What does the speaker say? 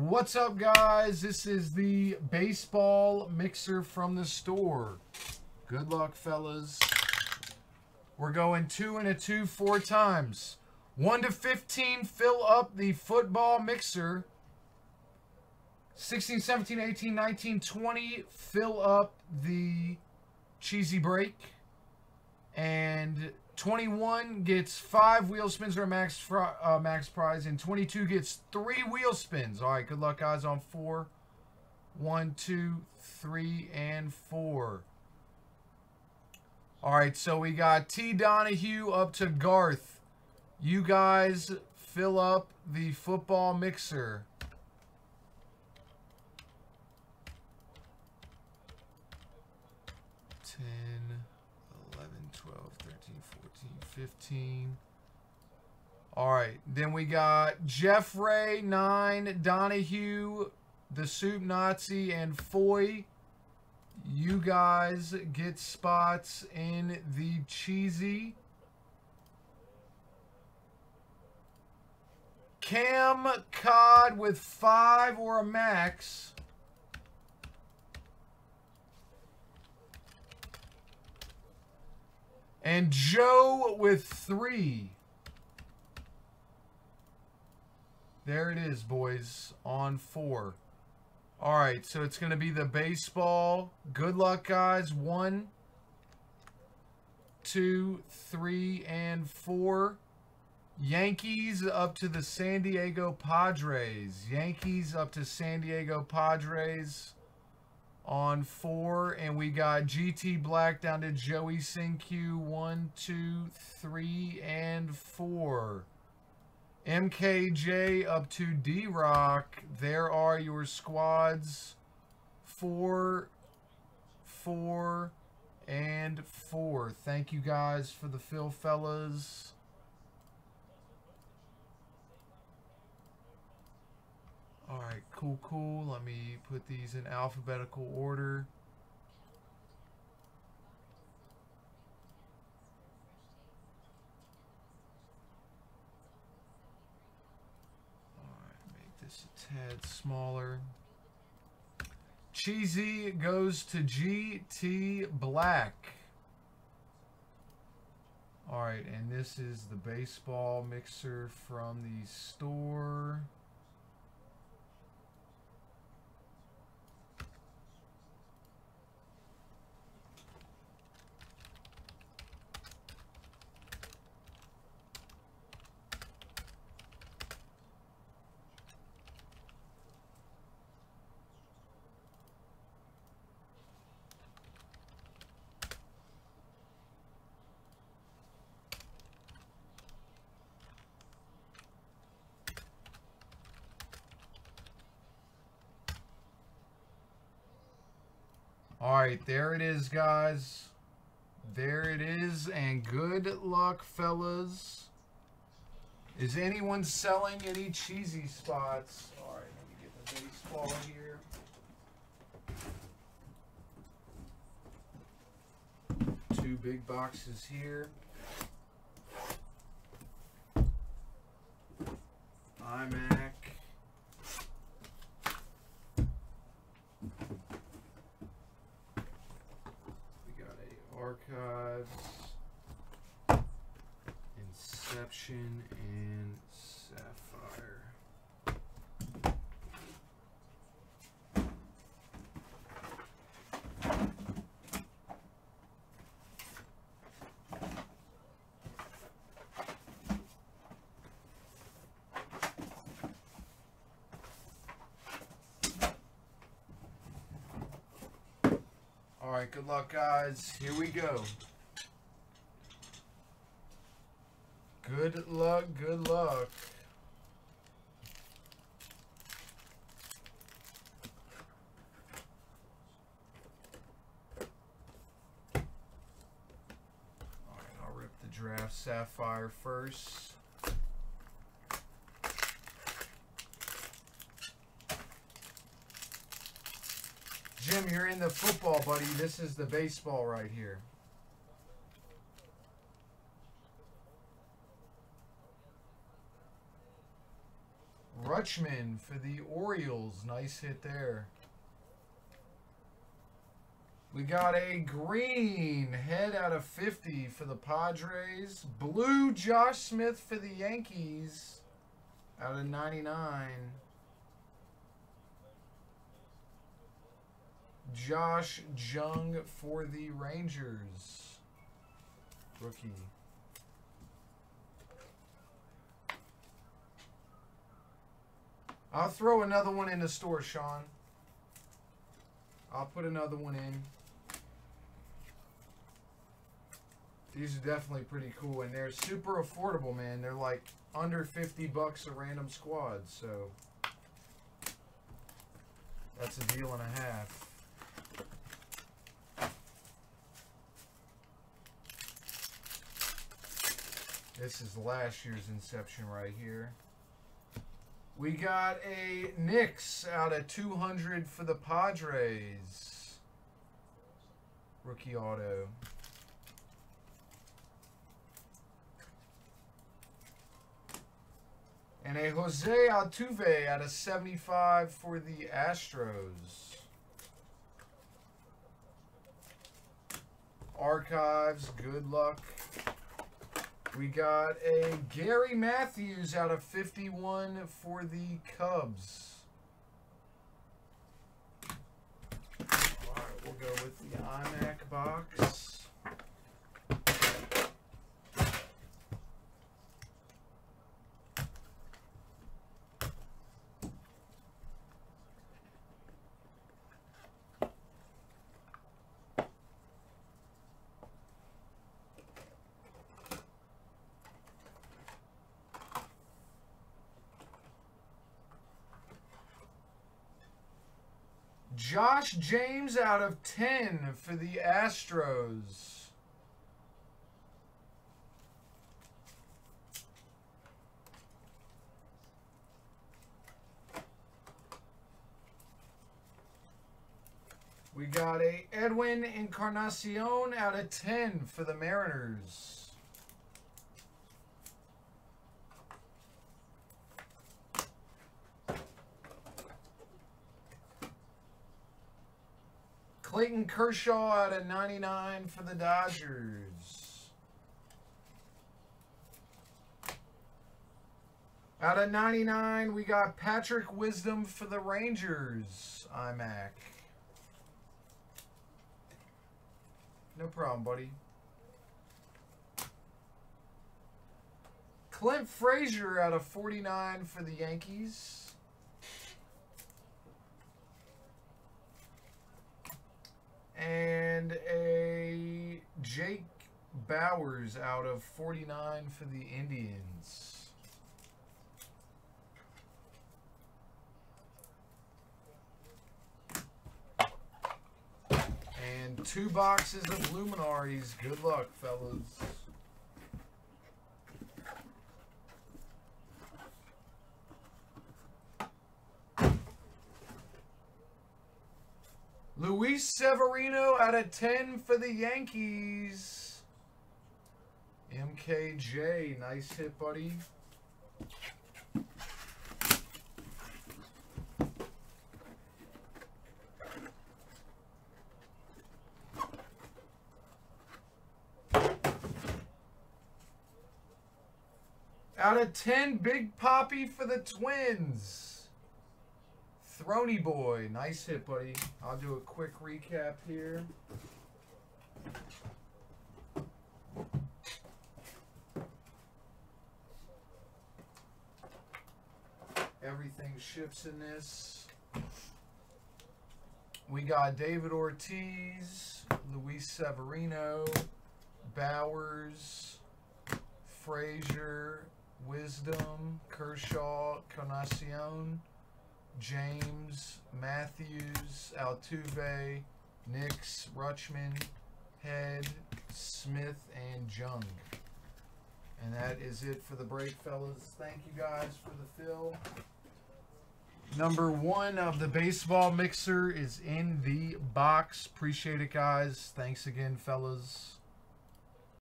What's up, guys? This is the baseball mixer from the store. Good luck, fellas. We're going two and a two four times. 1 to 15, fill up the football mixer. 16, 17, 18, 19, 20, fill up the cheesy break. And 21 gets five wheel spins or max, uh, max prize. And 22 gets three wheel spins. All right, good luck, guys, on four. One, two, three, and four. All right, so we got T. Donahue up to Garth. You guys fill up the football mixer. 15. All right. Then we got Jeff Ray, 9, Donahue, the Soup Nazi, and Foy. You guys get spots in the cheesy. Cam Cod with 5 or a max. And Joe with three. There it is, boys, on four. All right, so it's going to be the baseball. Good luck, guys. One, two, three, and four. Yankees up to the San Diego Padres. Yankees up to San Diego Padres on four. And we got GT Black down to Joey Cinque. One, two, three, and four. MKJ up to D-Rock. There are your squads. Four, four, and four. Thank you guys for the fill, fellas. Alright, cool, cool. Let me put these in alphabetical order. Alright, make this a tad smaller. Cheesy goes to GT Black. Alright, and this is the baseball mixer from the store. Right, there it is, guys. There it is, and good luck, fellas. Is anyone selling any cheesy spots? All right, let me get the baseball here. Two big boxes here. I'm Archives, Inception, and Sapphire. All right, good luck, guys. Here we go. Good luck, good luck. All right, I'll rip the draft sapphire first. Jim, you're in the football, buddy. This is the baseball right here. Rutschman for the Orioles. Nice hit there. We got a green head out of 50 for the Padres. Blue Josh Smith for the Yankees out of 99. Josh Jung for the Rangers. Rookie. I'll throw another one in the store, Sean. I'll put another one in. These are definitely pretty cool, and they're super affordable, man. They're like under 50 bucks a random squad, so that's a deal and a half. This is last year's Inception right here. We got a Nix out of 200 for the Padres. Rookie auto. And a Jose Altuve out of 75 for the Astros. Archives, good luck. We got a Gary Matthews out of 51 for the Cubs. All right, we'll go with the iMac box. Josh James out of 10 for the Astros. We got a Edwin Encarnacion out of 10 for the Mariners. Clayton Kershaw out of 99 for the Dodgers. Out of 99, we got Patrick Wisdom for the Rangers, iMac. No problem, buddy. Clint Frazier out of 49 for the Yankees. And a Bauers out of 49 for the Indians. And two boxes of Luminaries. Good luck, fellas. Luis Severino out of 10 for the Yankees. MKJ, nice hit, buddy. Out of 10, Big Poppy for the Twins. Throny Boy. Nice hit, buddy. I'll do a quick recap here. Everything ships in this. We got David Ortiz, Luis Severino, Bauers, Frazier, Wisdom, Kershaw, Encarnacion, James, Matthews, Altuve, Nix, Rutschman, Head, Smith, and Jung. And that is it for the break, fellas. Thank you guys for the fill. Number one of the baseball mixer is in the box. Appreciate it, guys. Thanks again, fellas.